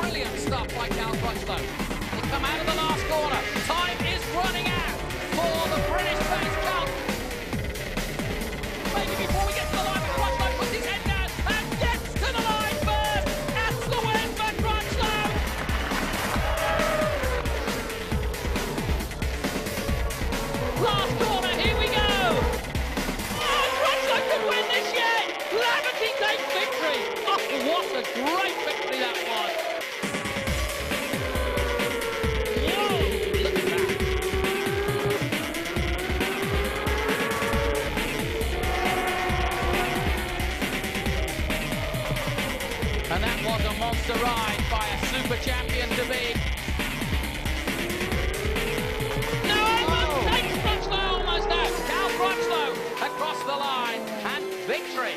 Brilliant stuff by Cal Crutchlow. He come out of the last What a monster ride by a super champion to be. No, oh. takes Crutchlow almost out. Cal Crutchlow across the line and victory